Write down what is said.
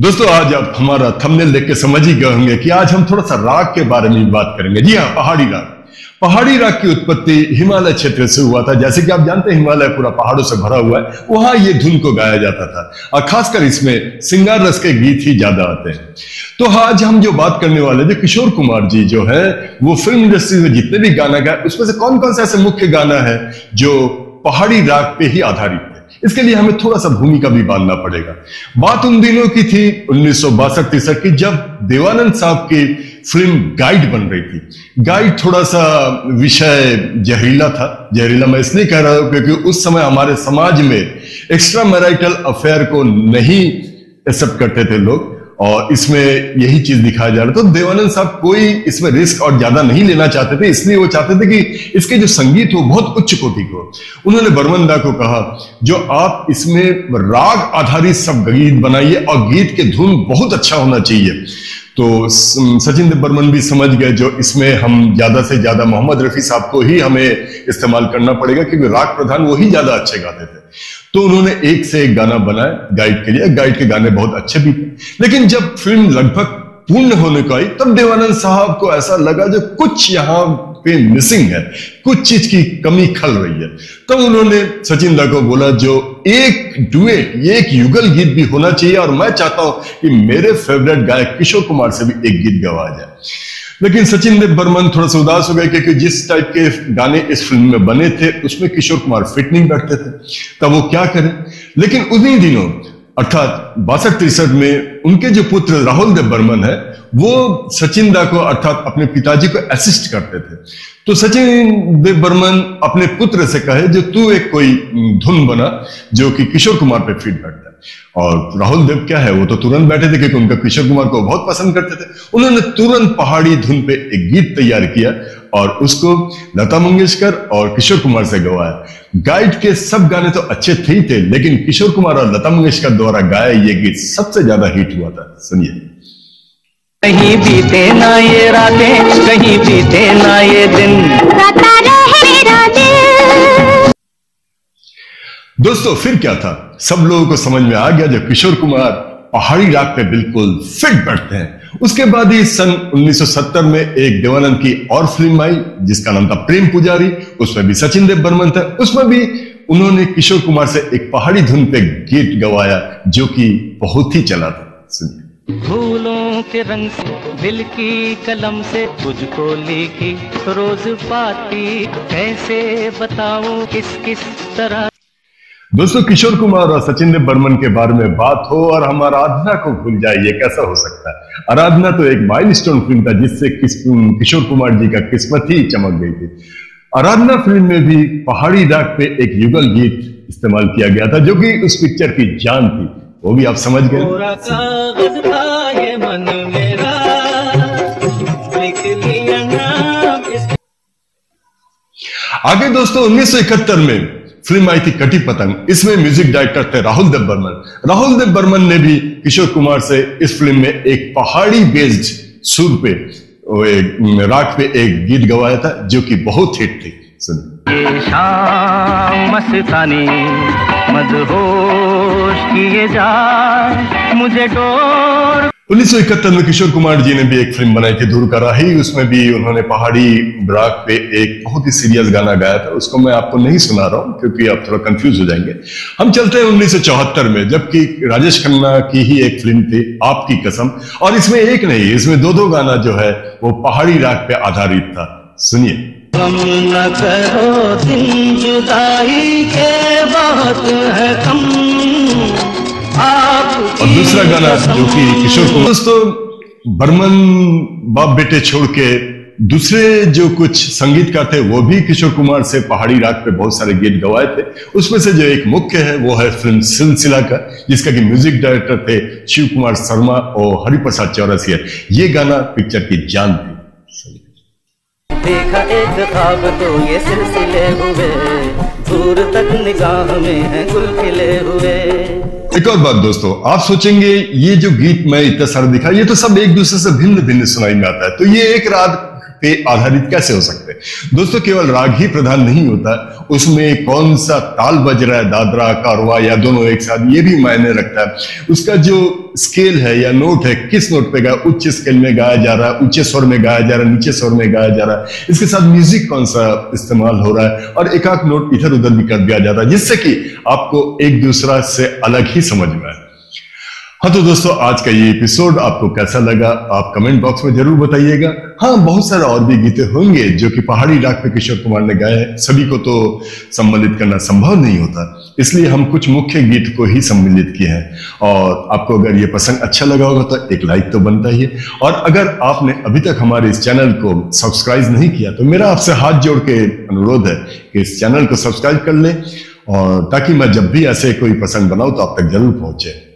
दोस्तों, आज आप हमारा थंबनेल देख के समझ ही गए होंगे कि आज हम थोड़ा सा राग के बारे में बात करेंगे। जी हाँ पहाड़ी राग। पहाड़ी राग की उत्पत्ति हिमालय क्षेत्र से हुआ था। जैसे कि आप जानते हैं, हिमालय पूरा पहाड़ों से भरा हुआ है। वहाँ ये धुन को गाया जाता था। और खासकर इसमें सिंगार रस के गीत ही ज़्यादा आते हैं। तो आज हम जो बात करने वाले जो किशोर कुमार जी जो है, वो फ़िल्म इंडस्ट्री में जितने भी गाना गाए, उसमें से कौन कौन सा ऐसे मुख्य गाना है जो पहाड़ी राग पे ही आधारित इसके लिए हमें थोड़ा सा भूमिका भी बांधना पड़ेगा। बात उन दिनों की थी, उन्नीस सौ की, जब देवानंद साहब की फ़िल्म गाइड बन रही थी। गाइड थोड़ा सा विषय जहरीला था। जहरीला मैं इसलिए कह रहा हूँ क्योंकि उस समय हमारे समाज में एक्स्ट्रा मैराइटल अफेयर को नहीं एक्सेप्ट करते थे लोग और इसमें यही चीज़ दिखाया जा रहा था। तो देवानंद साहब कोई इसमें रिस्क और ज़्यादा नहीं लेना चाहते थे, इसलिए वो चाहते थे कि इसके जो संगीत हो, बहुत उच्च कोटि को उन्होंने बर्मंदा को कहा, जो आप इसमें राग आधारित सब गीत बनाइए और गीत के धुन बहुत अच्छा होना चाहिए। तो सचिन देव बर्मन भी समझ गए जो इसमें हम ज़्यादा से ज़्यादा मोहम्मद रफी साहब को ही हमें इस्तेमाल करना पड़ेगा, क्योंकि राग प्रधान वही ज़्यादा अच्छे गाते थे। तो उन्होंने एक से एक गाना बनाया, गाइड के लिए। गाइड के गाने बहुत अच्छे भी थे। लेकिन जब फ़िल्म लगभग पूर्ण होने को आई, तब देवानंद साहब को ऐसा लगा जो कुछ यहाँ पे मिसिंग है, कुछ चीज़ की कमी खल रही है। तो उन्होंने सचिन दा को बोला, जो एक डुएट एक युगल गीत भी होना चाहिए और मैं चाहता हूँ कि मेरे फेवरेट गायक किशोर कुमार से भी एक गीत गवा जाए। लेकिन सचिन देव बर्मन थोड़ा सा उदास हो गए, क्योंकि जिस टाइप के गाने इस फ़िल्म में बने थे, उसमें किशोर कुमार फिट नहीं बैठते थे। तब वो क्या करें? लेकिन उन्हीं दिनों अर्थात बासठ तिरसठ में उनके जो पुत्र राहुल देव बर्मन है, वो सचिन दा को अर्थात अपने पिताजी को असिस्ट करते थे। तो सचिन देव बर्मन अपने पुत्र से कहे, जो तू एक कोई धुन बना, जो कि किशोर कुमार पे है। और राहुल देव क्या है? वो तो तुरंत बैठे थे क्योंकि उनका किशोर कुमार को बहुत पसंद करते थे। उन्होंने तुरंत पहाड़ी धुन पे एक गीत तैयार किया और उसको लता मंगेशकर और किशोर कुमार से गवाया। गाइड के सब गाने तो अच्छे थे ही थे लेकिन किशोर कुमार और लता मंगेशकर द्वारा गाया ये गीत सबसे ज़्यादा हिट हुआ था। सुनिए। कहीं बीते ना ये रातें कहीं बीते ना ये दिन। दोस्तों, फिर क्या था? सब लोगों को समझ में आ गया जब किशोर कुमार पहाड़ी राग पे बिल्कुल फिट बैठते हैं। उसके बाद ही सन 1970 में एक देवानंद की और फ़िल्म आई, जिसका नाम था प्रेम पुजारी। उसमें भी सचिन देव बर्मन था। उसमें भी उन्होंने किशोर कुमार से एक पहाड़ी धुन पे गीत गवाया, जो कि बहुत ही चला था। सुनिए। फूलों के रंग से, दिल की कलम से तुझको लिखी रोज पाती। कैसे बताऊँ किस किस तरह दोस्तों किशोर कुमार और सचिन देव बर्मन के बारे में बात हो और हम आराधना को भूल जाए ये कैसा हो सकता है? आराधना तो एक माइलस्टोन फ़िल्म था जिससे किशोर कुमार जी का किस्मत ही चमक गई थी। आराधना फ़िल्म में भी पहाड़ी डाक पे एक युगल गीत इस्तेमाल किया गया था जो कि उस पिक्चर की जान थी। वो भी आप समझ गए? आगे दोस्तों 1971 में फ़िल्म आई थी कटी पतंग। इसमें म्यूज़िक डायरेक्टर थे राहुल देव बर्मन राहुल देव बर्मन ने भी किशोर कुमार से इस फ़िल्म में एक पहाड़ी बेस्ड सुर पे राग पे एक गीत गवाया था, जो कि बहुत हिट थी। सुनिए मुझे डोर उन्नीस में किशोर कुमार जी ने भी एक फ़िल्म बनाई थी, दूर का उसमें भी उन्होंने पहाड़ी ब्राक पे एक बहुत ही सीरियस गाना गाया था। उसको मैं आपको नहीं सुना रहा हूँ, क्योंकि आप थोड़ा कंफ्यूज हो जाएँगे। हम चलते हैं उन्नीस सौ चौहत्तर में, जबकि राजेश खन्ना की ही एक फ़िल्म थी, आपकी कसम। और इसमें एक नहीं, इसमें दो दो गाना जो है, वो पहाड़ी राग पे आधारित था। सुनिए। करो जुदाई के बहुत है और दूसरा गाना जो कि किशोर कुमार दोस्तों बर्मन बाप बेटे छोड़ के दूसरे जो कुछ संगीतकार थे वो भी किशोर कुमार से पहाड़ी राग पे बहुत सारे गीत गवाए थे। उसमें से जो एक मुख्य है वो है फ़िल्म सिलसिला का जिसका कि म्यूज़िक डायरेक्टर थे शिव कुमार शर्मा और हरिप्रसाद चौरसिया। ये गाना पिक्चर की जान थी। देखा एक खाब तो ये सिलसिले हुए दूर तक निगाह में है गुल खिले हुए। एक और बात दोस्तों, आप सोचेंगे, ये जो गीत मैं इतना सारा दिखा ये तो सब एक दूसरे से भिन्न भिन्न सुनाई में आता है। तो ये एक राग पे आधारित कैसे हो सकते हैं? दोस्तों, केवल राग ही प्रधान नहीं होता। उसमें कौन सा ताल बज रहा है, दादरा, कारवा, या दोनों एक साथ, ये भी मायने रखता है। उसका जो स्केल है या नोट है, किस नोट पे गाया? उच्च स्केल में गाया जा रहा है ऊँचे स्वर में गाया जा रहा है, नीचे स्वर में गाया जा रहा है। इसके साथ म्यूज़िक कौन सा इस्तेमाल हो रहा है? और एकाक नोट इधर उधर भी कर दिया जाता है, जिससे कि आपको एक दूसरा से अलग ही समझ में आए। हाँ तो दोस्तों, आज का ये एपिसोड आपको कैसा लगा, आप कमेंट बॉक्स में ज़रूर बताइएगा। हाँ बहुत सारे और भी गीते होंगे जो कि पहाड़ी राग पे किशोर कुमार ने गाए हैं। सभी को तो सम्मिलित करना संभव नहीं होता। इसलिए हम कुछ मुख्य गीत को ही सम्मिलित किए हैं। और आपको अगर ये पसंद अच्छा लगा होगा तो एक लाइक तो बनता ही है। और अगर आपने अभी तक हमारे इस चैनल को सब्सक्राइब नहीं किया तो मेरा आपसे हाथ जोड़ के अनुरोध है कि इस चैनल को सब्सक्राइब कर ले। और ताकि मैं जब भी ऐसे कोई पसंद बनाऊँ तो आप तक ज़रूर पहुँचे।